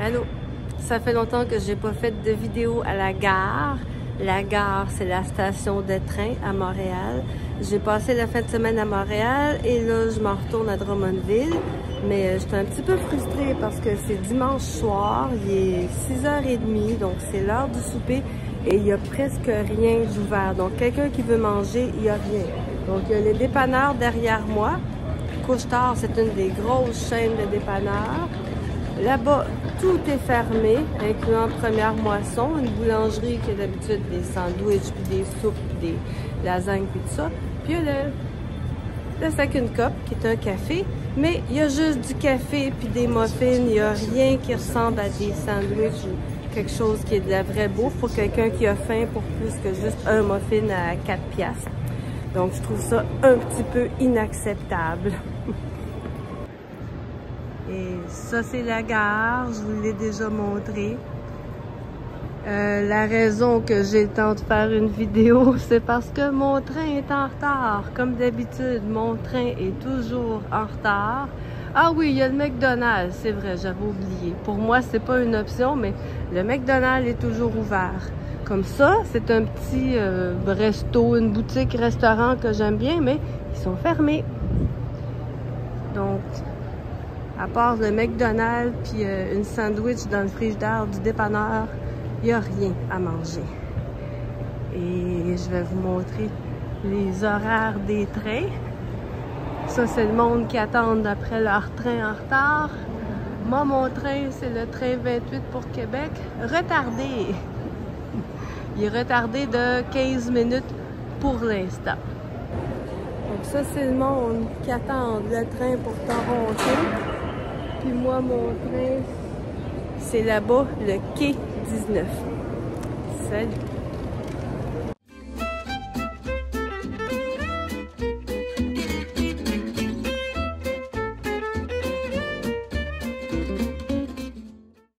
Allô? Ça fait longtemps que j'ai pas fait de vidéo à la gare. La gare, c'est la station de train à Montréal. J'ai passé la fin de semaine à Montréal et là, je m'en retourne à Drummondville. Mais euh, j'étais un petit peu frustrée parce que c'est dimanche soir, il est 6h30, donc c'est l'heure du souper et il y a presque rien d'ouvert. Donc, quelqu'un qui veut manger, il n'y a rien. Donc, il y a les dépanneurs derrière moi. Couche-Tard, c'est une des grosses chaînes de dépanneurs. Là-bas, tout est fermé, incluant Première Moisson, une boulangerie qui a d'habitude des sandwichs, puis des soupes, puis des lasagnes, puis tout ça. Puis il y a le, le Second Cup, qui est un café, mais il y a juste du café puis des muffins. Il n'y a rien qui ressemble à des sandwichs ou quelque chose qui est de la vraie bouffe pour quelqu'un qui a faim pour plus que juste un muffin à 4 piastres. Donc, je trouve ça un petit peu inacceptable. Et ça, c'est la gare. Je vous l'ai déjà montré. Euh, la raison que j'ai le temps de faire une vidéo, c'est parce que mon train est en retard. Comme d'habitude, mon train est toujours en retard. Ah oui, il y a le McDonald's, c'est vrai, j'avais oublié. Pour moi, c'est pas une option, mais le McDonald's est toujours ouvert. Comme ça, c'est un petit euh, resto, une boutique, restaurant que j'aime bien, mais ils sont fermés. Donc, à part le McDonald's puis euh, une sandwich dans le frigidaire du dépanneur, il n'y a rien à manger. Et je vais vous montrer les horaires des trains. Ça, c'est le monde qui attend après leur train en retard. Moi, mon train, c'est le train 28 pour Québec, retardé. Il est retardé de 15 minutes pour l'instant. Donc ça, c'est le monde qui attend le train pour Toronto. Puis moi, mon train, c'est là-bas, le quai 19. Salut!